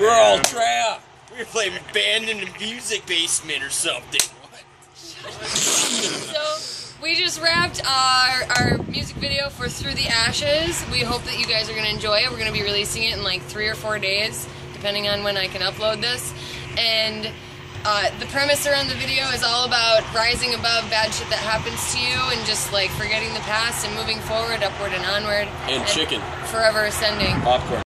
We're all trapped. We're playing band in the music basement or something. So we just wrapped our, our music video for Through the Ashes. We hope that you guys are going to enjoy it. We're going to be releasing it in like three or four days, depending on when I can upload this. And uh, the premise around the video is all about rising above bad shit that happens to you and just like forgetting the past and moving forward, upward and onward. And chicken. Forever ascending. Popcorn.